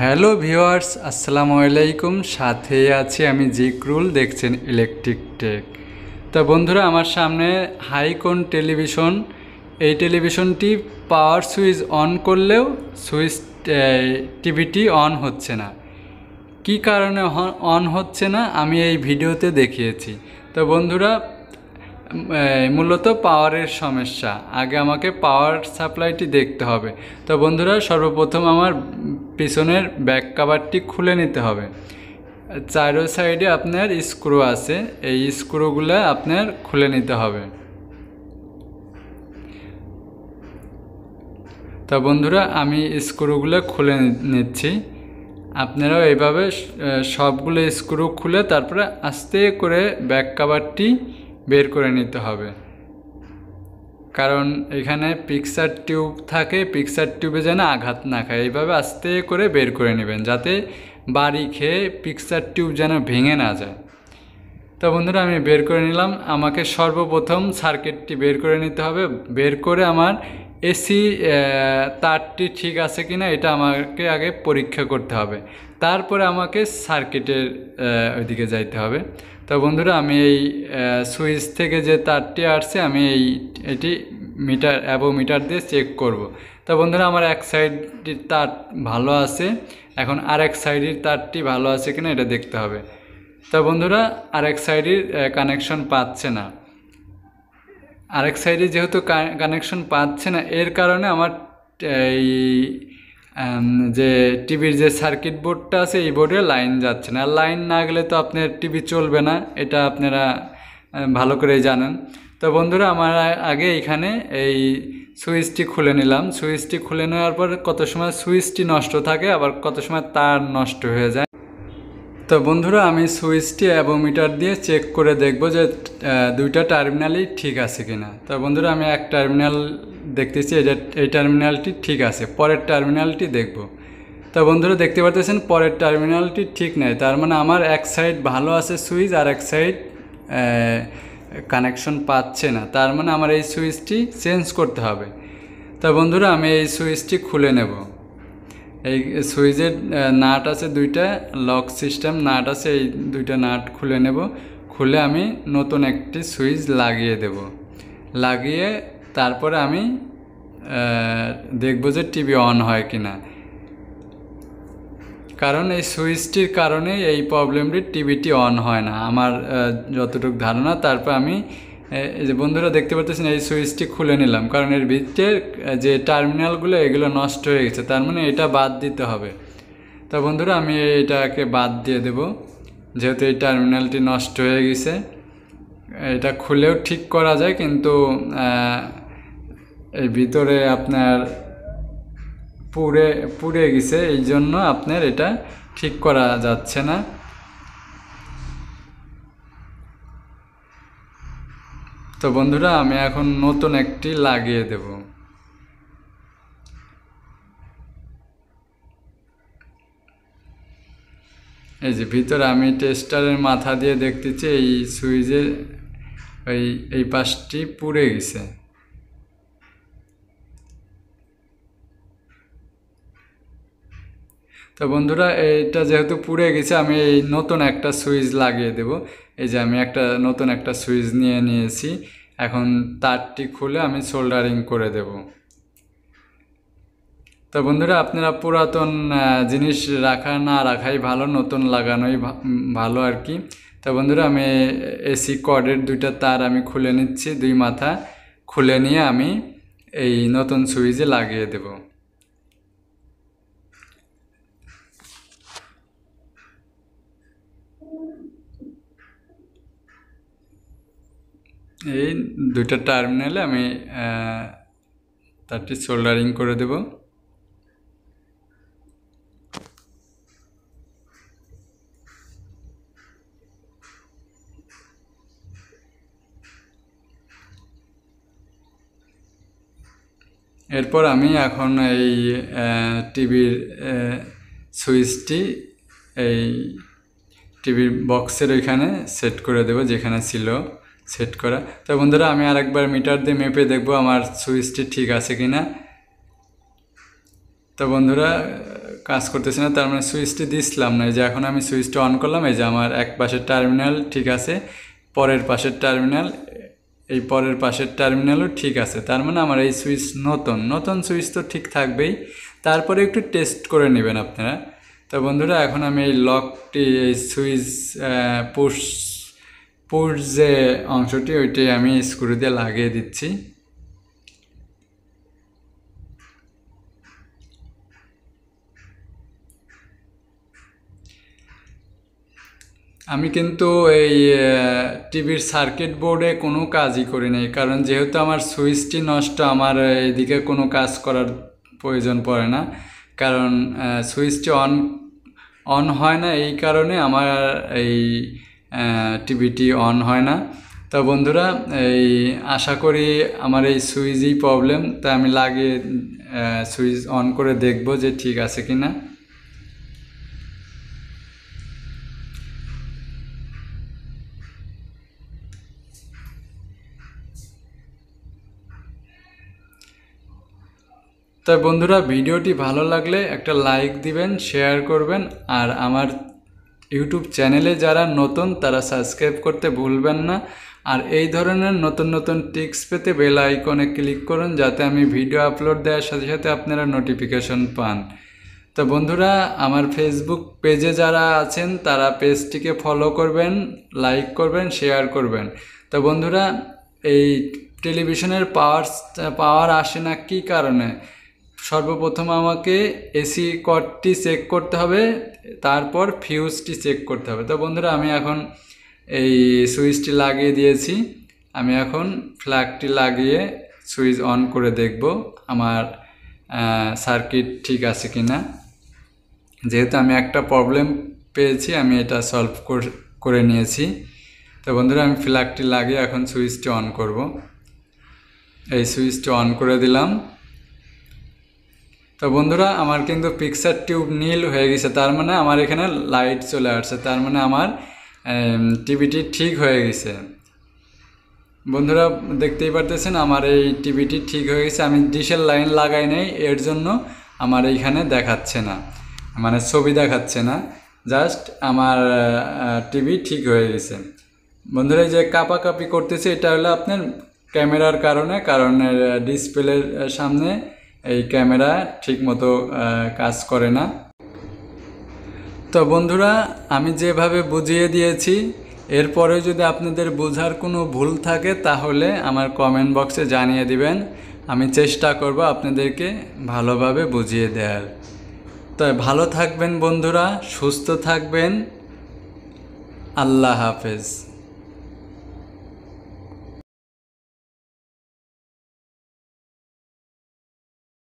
Hello viewers আসসালামু আলাইকুম। সাথে আছি আমি জিক্রুল, দেখছেন ইলেকট্রিক টেক তা বন্ধুরা, আমার সামনে হাইকন টেলিভিশন। এই টেলিভিশনটি পাওয়ার সুইচ অন করলেও সুইচ টিভিটি অন হচ্ছে না। কি কারণে অন হচ্ছে না, আমি এই ভিডিওতে দেখিয়েছি। তো বন্ধুরা মূলত পাওয়ারের সমস্যা। আগে আমাকে পাওয়ার সাপ্লাইটি দেখতে হবে। তো বন্ধুরা, সর্বপ্রথম আমার পিছনের ব্যাক কাভারটি খুলে নিতে হবে। চারো সাইডে আপনার স্ক্রু আছে। এই স্ক্রুগুলো আপনার খুলে নিতে হবে। তো বন্ধুরা, আমি স্ক্রুগুলো খুলে নিচ্ছি। আপনারাও এইভাবে সবগুলো স্ক্রু খুলে তারপরে আস্তে করে ব্যাক কাভারটি বের করে নিতে হবে। কারণ এখানে পিকচার টিউব থাকে পিকচার টিউবে যেন আঘাত না খায়। এইভাবে আস্তে করে বের করে নেবেন যাতে বাড়ি খেয়ে পিকচার টিউব যেন ভেঙে না যায়। তো বন্ধুরা, আমি বের করে নিলাম। আমাকে সর্বপ্রথম সার্কিটটি বের করে নিতে হবে। বের করে আমার এসি তারটি ঠিক আছে কিনা, এটা আমাকে আগে পরীক্ষা করতে হবে। তারপরে আমাকে সার্কিটের ওইদিকে যাইতে হবে। তো বন্ধুরা, আমি এই সুইচ থেকে যে তারটি আসছে, আমি এই, এটি মিটার অ্যাবো মিটার দিয়ে চেক করব। তো বন্ধুরা, আমার এক সাইডটির তার ভালো আছে। এখন আর এক সাইডের তারটি ভালো আছে কিনা এটা দেখতে হবে। তো বন্ধুরা, আরেক সাইডের কানেকশন পাচ্ছে না। আরেক সাইডে যেহেতু কানেকশন পাচ্ছে না, এর কারণে আমার, এই যে টিভির যে সার্কিট বোর্ডটা আছে, এই বোর্ডে লাইন যাচ্ছে না। লাইন না গেলে তো আপনার টিভি চলবে না, এটা আপনারা ভালো করেই জানেন। তো বন্ধুরা, আমার আগে এখানে এই সুইচটি খুলে নিলাম। সুইচটি খুলে নেওয়ার পর কত সময় সুইচটি নষ্ট থাকে, আবার কত সময় তার নষ্ট হয়ে যায়। তো বন্ধুরা, আমি সুইচটি অ্যাবোমিটার দিয়ে চেক করে দেখব যে দুইটা টার্মিনালই ঠিক আছে কিনা। তো বন্ধুরা, আমি এক টার্মিনাল দেখতেছি এটা এই টার্মিনালটি ঠিক আছে, পরের টার্মিনালটি দেখব। তো বন্ধুরা দেখতে পারতেছেন, পরের টার্মিনালটি ঠিক নেই, তার মানে আমার এক সাইড ভালো আছে সুইচ, আর এক সাইড কানেকশন পাচ্ছে না, তার মানে আমার এই সুইচটি চেঞ্জ করতে হবে। তো বন্ধুরা আমি এই সুইচটি খুলে নেব। এই সুইচের নাট আছে দুইটা লক সিস্টেম নাট আছে, এই দুইটা নাট খুলে নেব। খুলে আমি নতুন একটি সুইচ লাগিয়ে দেব। লাগিয়ে তারপরে আমি দেখব যে টিভি অন হয় কি না কারণ এই সুইচটির কারণে এই প্রবলেমটি টিভিটি অন হয় না। আমার যতটুকু ধারণা, তারপর আমি যে বন্ধুরা দেখতে পাচ্ছেন এই সুইচটি খুলে নিলাম। কারণ এর ভিতরে যে টার্মিনালগুলো, এগুলো নষ্ট হয়ে গেছে। তার মানে এটা বাদ দিতে হবে। তো বন্ধুরা, আমি এটাকে বাদ দিয়ে দেব। যেহেতু এই টার্মিনালটি নষ্ট হয়ে গেছে, এটা খুলেও ঠিক করা যায়, কিন্তু এই ভিতরে আপনার পুড়ে পুড়ে গেছে, এই জন্য আপনার এটা ঠিক করা যাচ্ছে না। তো বন্ধুরা, আমি এখন নতুন একটি লাগিয়ে দেব। এই যে ভিতরে আমি টেস্টারের মাথা দিয়ে দেখতেছি, এই সুইচের ওই, এই পাশটি পুড়ে গেছে। তো বন্ধুরা এইটা যেহেতু পুড়ে গেছে আমি এই নতুন একটা সুইচ লাগিয়ে দেব এই যে আমি একটা নতুন একটা সুইচ নিয়ে নিয়েছি এখন তারটি খুলে আমি সোল্ডারিং করে দেব তো বন্ধুরা আপনারা পুরাতন জিনিস রাখা না রাখাই ভালো নতুন লাগানোই ভালো আর কি তো বন্ধুরা আমি এসি কর্ডের দুইটা তার আমি খুলে নিচ্ছি দুই মাথা খুলে নিয়ে আমি এই নতুন সুইচে লাগিয়ে দেবো এই দুইটা টার্মিনালে আমি তারটি সোল্ডারিং করে দেব। এরপর আমি এখন এই টিভির সুইচটি এই টিভির বক্সের ওইখানে সেট করে দেব, যেখানে ছিল। সেট করা। তো বন্ধুরা, আমি আরেকবার মিটার দিয়ে মেপে দেখব আমার সুইচটি ঠিক আছে কি না তো বন্ধুরা কাজ করতেছে না, তার মানে সুইচটি দিছিলাম না। যে এখন আমি সুইচটা অন করলাম, এই যে আমার এক পাশের টার্মিনাল ঠিক আছে, পরের পাশের টার্মিনাল, এই পরের পাশের টার্মিনালও ঠিক আছে। তার মানে আমার এই সুইচ নতুন নতুন সুইচ তো ঠিক থাকবেই। তারপরে একটু টেস্ট করে নেবেন আপনারা। তো বন্ধুরা, এখন আমি এই লকটি, এই সুইচ পুশ পুশ যে অংশটি, ওইটি আমি স্ক্রু দিয়ে লাগিয়ে দিচ্ছি। আমি কিন্তু এই টিভির সার্কিট বোর্ডে কোনো কাজই করি নাই, কারণ যেহেতু আমার সুইচটি নষ্ট, আমার এইদিকে কোনো কাজ করার প্রয়োজন পড়ে না। কারণ সুইচটি অন অন হয় না, এই কারণে আমার এই টিভিটি অন হয় না। তো বন্ধুরা, এই আশা করি আমার এই সুইচই প্রবলেম, তা আমি লাগিয়ে সুইচ অন করে দেখব যে ঠিক আছে কি না। তাই বন্ধুরা, ভিডিওটি ভালো লাগলে একটা লাইক দিবেন, শেয়ার করবেন, আর আমার ইউটিউব চ্যানেলে যারা নতুন, তারা সাবস্ক্রাইব করতে ভুলবেন না। আর এই ধরনের নতুন নতুন টিপস পেতে বেল আইকনে ক্লিক করুন, যাতে আমি ভিডিও আপলোড দেওয়ার সাথে সাথে আপনারা নোটিফিকেশন পান। তো বন্ধুরা, আমার ফেসবুক পেজে যারা আছেন, তারা পেজটিকে ফলো করবেন লাইক করবেন শেয়ার করবেন। তো বন্ধুরা, এই টেলিভিশনের পাওয়ার পাওয়ার আসে না কী কারণে? সর্বপ্রথম আমাকে এসি কটটি চেক করতে হবে, তারপর ফিউজটি চেক করতে হবে। তো বন্ধুরা, আমি এখন এই সুইচটি লাগিয়ে দিয়েছি। আমি এখন ফ্ল্যাগটি লাগিয়ে সুইচ অন করে দেখব আমার সার্কিট ঠিক আছে কি না যেহেতু আমি একটা প্রবলেম পেয়েছি, আমি এটা সলভ করে নিয়েছি। তো বন্ধুরা, আমি ফ্ল্যাগটি লাগিয়ে এখন সুইচটি অন করব। এই সুইচটি অন করে দিলাম। তো বন্ধুরা, আমার কিন্তু পিকচার টিউব নীল হয়ে গেছে। তার মানে আমার এখানে লাইট চলে আসছে। তার মানে আমার টিভিটি ঠিক হয়ে গেছে। বন্ধুরা, দেখতেই পারতেছেন, আমার এই টিভিটি ঠিক হয়ে গেছে। আমি ডিশের লাইন লাগাই নাই, এর জন্য আমার এইখানে দেখাচ্ছে না। মানে ছবি দেখাচ্ছে না। জাস্ট আমার টিভি ঠিক হয়ে গেছে। বন্ধুরা, এই যে কাপাকাপি করতেছে, এটা হলো আপনার ক্যামেরার কারণে। কারণ ডিসপ্লের সামনে এই ক্যামেরা ঠিকমতো কাজ করে না। তো বন্ধুরা, আমি যেভাবে বুঝিয়ে দিয়েছি এরপরে যদি আপনাদের বোঝার কোনো ভুল থাকে, তাহলে আমার কমেন্ট বক্সে জানিয়ে দিবেন। আমি চেষ্টা করব আপনাদেরকে ভালোভাবে বুঝিয়ে দেওয়ার। তো ভালো থাকবেন বন্ধুরা, সুস্থ থাকবেন। আল্লাহ হাফেজ।